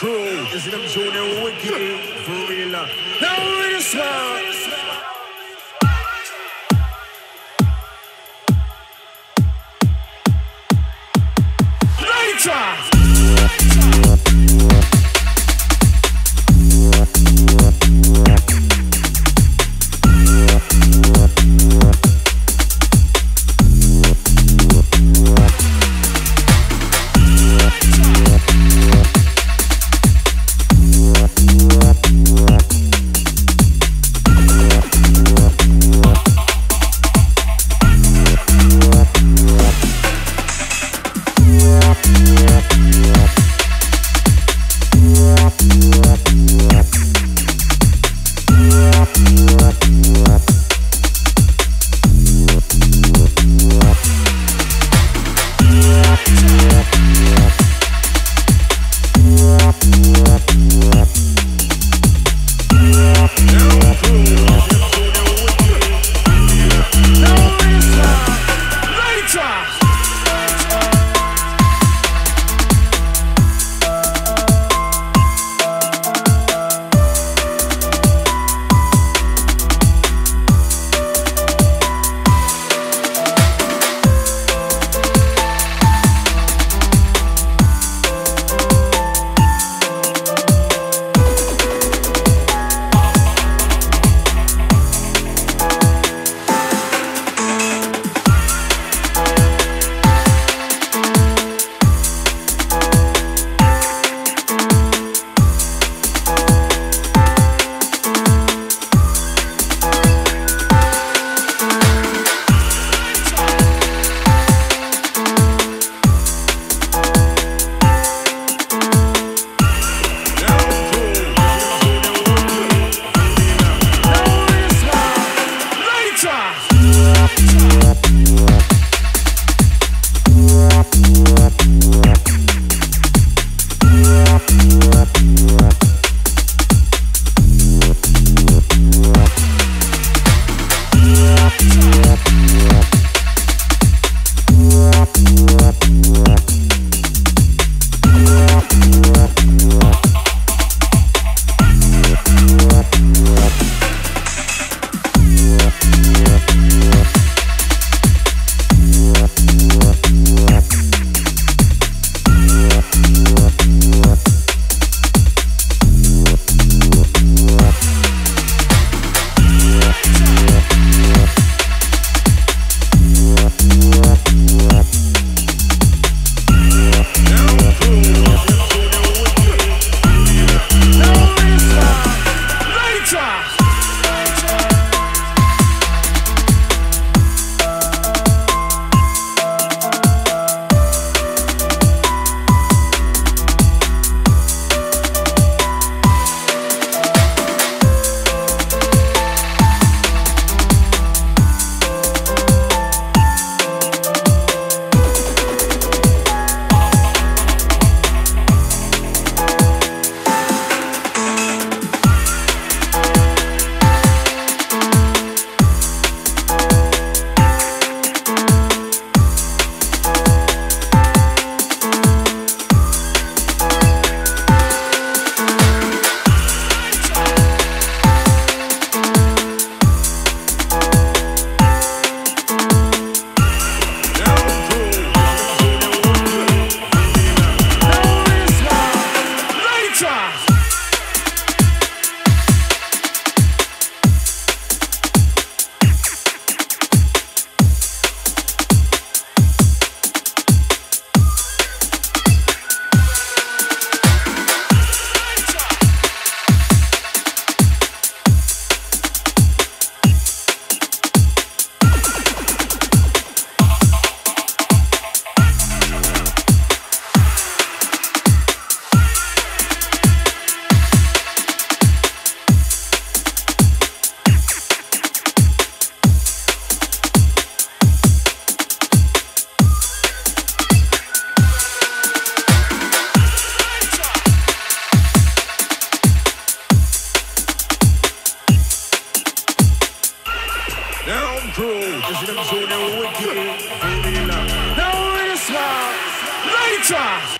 crew. This is them show them wicked for real. Now we smile. Nature. Them